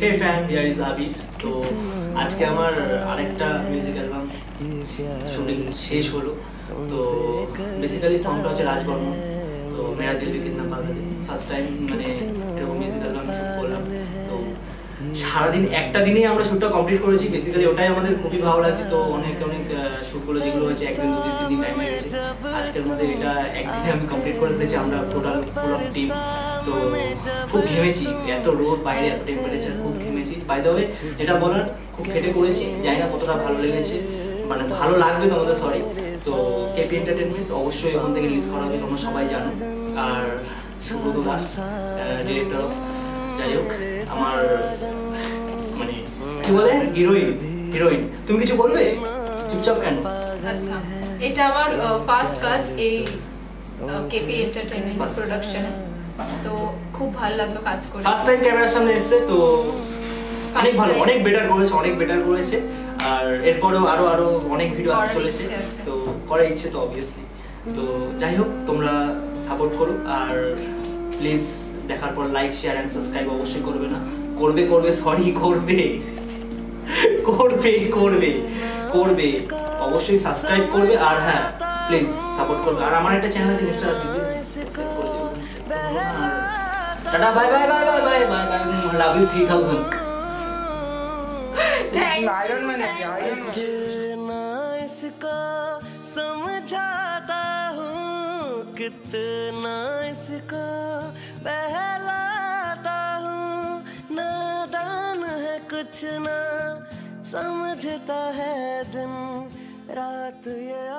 হে fan তো আজকে আমার আরেকটা মিউজিক অ্যালবাম শুটিং শেষ হলো। তো বেসিক্যালি সংটা হচ্ছে রাজবর্মন। তো মেরা দিল কিতনা ফার্স্ট টাইম মানে এরকম মিউজিক সারাদিন একটা দিনেই আমরা শ্যুটটা কমপ্লিট করেছি বেসিক্যালি ওটাই আমাদের খুবই ভালো লাগছে। তো অনেক অনেক শ্যুটগুলো যেগুলো হয়েছে, একদিন দু দিন তিন দিন টাইম লেগেছে। আজকের মধ্যে এটা একদিনে আমি কমপ্লিট করে দিয়েছি আমরা টোটাল ফুল অফ টিম তো খুব ঘেমেছি, এত রোদ, বাইরে এত টেম্পারেচার খুব ঘেমেছি। বাই দ্য ওয়ে যেটা বলার, খুব খেটে করেছি জানি না কতটা ভালো লেগেছে মানে ভালো লাগবে তোমাদের সরি তো কেপি এন্টারটেনমেন্ট অবশ্যই ওখান থেকে রিলিজ করা হবে তোমরা সবাই জানো। আর সুব্রত দাস ডিরেক্টর অফ যাই হোক, আমার মানে কি বলে? Heroine heroine. তুমি কিছু বলবে? চুপচাপ কেন? আচ্ছা এটা আমার ফার্স্ট কাজ এই কেপি এন্টারটেইনমেন্ট প্রোডাকশনে তো খুব ভালো লাগল কাজ করে। ফার্স্ট টাইম ক্যামেরার সামনে এসেছে তো অনেক ভালো অনেক বেটার করেছে অনেক বেটার করেছে। আর এরপরেও আরও আরও অনেক ভিডিও আসতে চলেছে। তো করার ইচ্ছে তো অবভিয়াসলি তো যাই হোক তোমরা সাপোর্ট করো। আর প্লিজ দেখার পর লাইক শেয়ার অ্যান্ড সাবস্ক্রাইব অবশ্যই করবে না। করবে করবে সরি করবে করবে করবে করবে অবশ্যই সাবস্ক্রাইব করবে আর হ্যাঁ প্লিজ সাপোর্ট করবে আর আমার একটা চ্যানেল আছে মিস্টার সাবস্ক্রাইব করে দেবেন tata bye bye bye bye bye bye bye love you three thousand Thank you. Iron Man है आयरन मैन कितना इसको समझाता हूँ कितना इसको बहलाता कुछ ना समझता है दिन रात ये